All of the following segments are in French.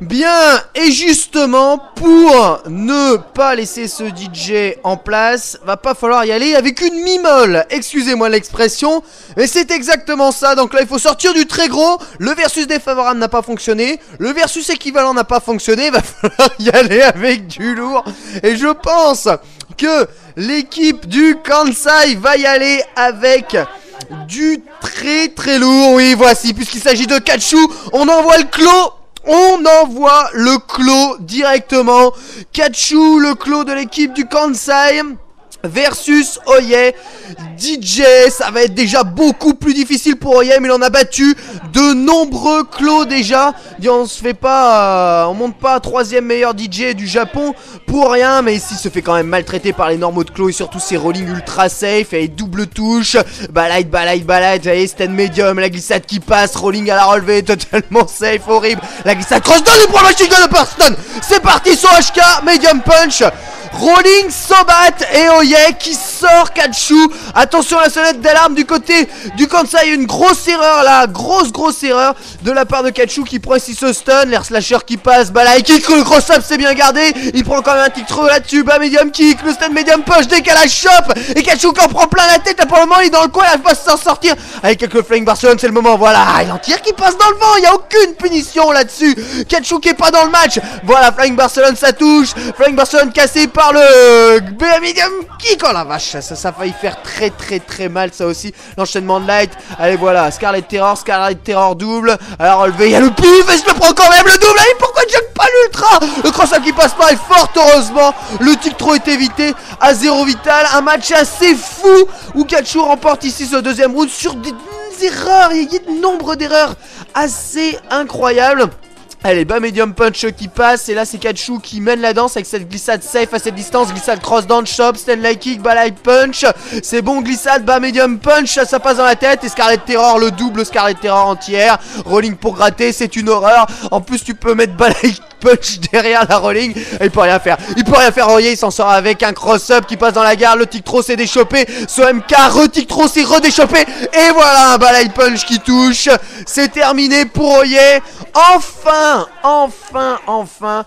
Bien, et justement, pour ne pas laisser ce DJ en place, va pas falloir y aller avec une mimole. Excusez-moi l'expression, mais c'est exactement ça. Donc là, il faut sortir du très gros. Le versus défavorable n'a pas fonctionné. Le versus équivalent n'a pas fonctionné. Va falloir y aller avec du lourd. Et je pense que l'équipe du Kansai va y aller avec du très très lourd. Oui, voici, puisqu'il s'agit de Kachu, on envoie le clos on envoie le clos directement. Kachu, le clos de l'équipe du Kansai versus Oye. DJ ça va être déjà beaucoup plus difficile pour Oye mais il en a battu de nombreux clos déjà. On se fait pas euh, on monte pas troisième meilleur DJ du Japon pour rien mais ici se fait quand même maltraiter par les normaux de clos et surtout ses rolling ultra safe et double touche. Balade balade balade vous voyez stand medium la glissade qui passe rolling à la relevée totalement safe horrible. La glissade cross down et pour le de Parston. C'est parti sur HK medium punch Rolling Sobat et Oye qui sort Kachu. Attention à la sonnette d'alarme du côté du Kansai. Une grosse erreur là, grosse grosse erreur de la part de Kachu qui prend ici ce stun. L'air slasher qui passe, là, kick, le cross up c'est bien gardé. Il prend quand même un tick là-dessus. Bah medium kick, le stun medium push, décalage shop. Et Kachu qui en prend plein la tête. Pour le moment, il est dans le coin, il va s'en sortir. Avec quelques flying Barcelone, c'est le moment. Voilà, il en tire qui passe dans le vent. Il n'y a aucune punition là-dessus. Kachu qui est pas dans le match. Voilà, flying Barcelone, ça touche. Flying Barcelone cassé par le medium kick. Oh la vache, ça, ça a failli faire très très très mal ça aussi. L'enchaînement de light. Allez voilà, Scarlet Terror, Scarlet Terror double. Alors relevé, il y a le pif et je le prends quand même le double. Allez, pourquoi je pas l'ultra? Le cross-up qui passe pas et fort heureusement. Le tic trop est évité à zéro vital. Un match assez fou où Kachu remporte ici ce deuxième round sur des erreurs. Il y a de nombre d'erreurs assez incroyables. Allez, bas medium punch qui passe. Et là, c'est Kachu qui mène la danse avec cette glissade safe à cette distance. Glissade cross down shop, Stanley kick, light punch. C'est bon, glissade, bas medium punch. Ça, passe dans la tête. Et Scarlet Terror, le double Scarlet Terror entière. Rolling pour gratter, c'est une horreur. En plus, tu peux mettre light punch derrière la rolling. il peut rien faire. Il peut rien faire. Royer, il s'en sort avec un cross-up qui passe dans la gare. Le tic trop s'est déchopé. Ce MK, re-tic trop s'est redéchopé. Et voilà un balai punch qui touche. C'est terminé pour Royer. Enfin, enfin, enfin,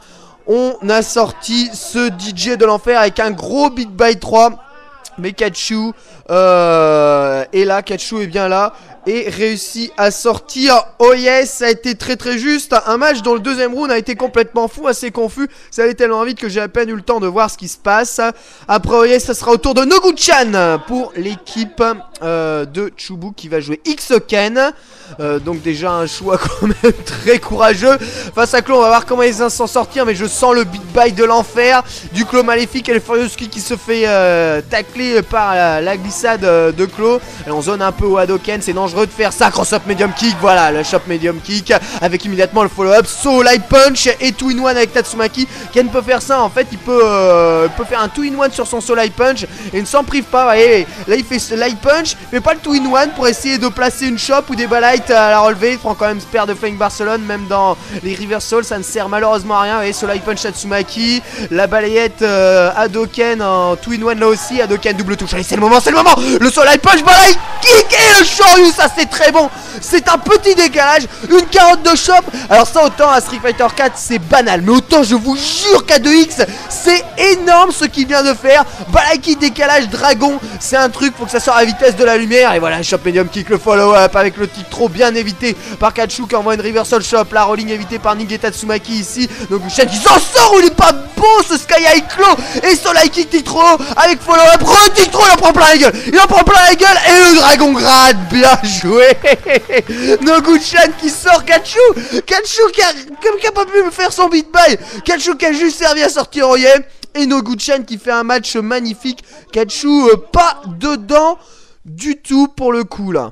on a sorti ce DJ de l'enfer avec un gros beat by 3. Mais Kachu euh, est là, Kachu est bien là et réussit à sortir. Oh yes, ça a été très très juste. Un match dont le deuxième round a été complètement fou, assez confus. Ça allait tellement vite que j'ai à peine eu le temps de voir ce qui se passe. Après oh yes, ça sera au tour de Noguchan pour l'équipe euh, de Chubu qui va jouer Xoken. Euh, donc déjà un choix quand même très courageux. Face à Clo, on va voir comment ils vont s'en sortir. Mais je sens le beat by de l'enfer. Du Clo maléfique et le Furioski qui se fait euh, tacler par la, glissade de Clo. on zone un peu au Hadoken, c'est dangereux de faire ça. Cross-up medium kick, voilà, le shop medium kick. Avec immédiatement le follow-up. So light punch et 2 in 1 avec Tatsumaki. Ken peut faire ça en fait, il peut, euh, peut faire un 2 in 1 sur son so light punch. Et ne s'en prive pas, voyez. Là il fait ce light punch, mais pas le 2 in 1 pour essayer de placer une shop ou des balights à la relevée. Il prend quand même spare de Flying Barcelone, même dans les Reversals, ça ne sert malheureusement à rien. Vous voyez, light punch Tatsumaki. La balayette euh, Adoken en 2 in 1 là aussi. Adoken double touche. Allez, c'est le moment, c'est le moment. Le so light punch, balight kick et le Shoryu c'est très bon. C'est un petit décalage, une carotte de shop. Alors ça autant à Street Fighter 4 c'est banal, mais autant je vous jure qu'à 2X c'est énorme ce qu'il vient de faire. Balaki décalage dragon, c'est un truc faut que ça sorte à vitesse de la lumière. Et voilà, shop medium kick le follow up avec le titre bien évité par Kachu qui envoie une reversal shop. La rolling évité par Nigeta Tsumaki ici. Donc Shen qui s'en sort, il est pas beau ce Sky High Claw et son light kick trop avec follow up. Re trop, il en prend plein la gueule. Il en prend plein la gueule et le dragon grade. Bien joué. Noguchan qui sort Kachu. Kachu qui a, pas pu me faire son beat by Kachu qui a juste servi à sortir Oye. Et Noguchan qui fait un match magnifique. Kachu euh, pas dedans du tout pour le coup là